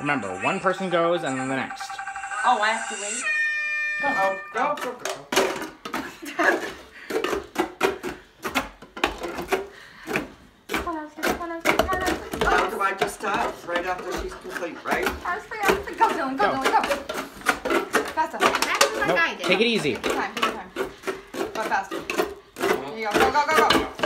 Remember, one person goes and then the next. Oh, I have to wait? Oh, go, go, go. Now do I just start right after she's complete, right? Go, Dylan, go, Go. Dylan, go. Faster. That's like Nope, I did. take it easy. Take your time, take your time. Go faster. There you go. Go, go, go, go.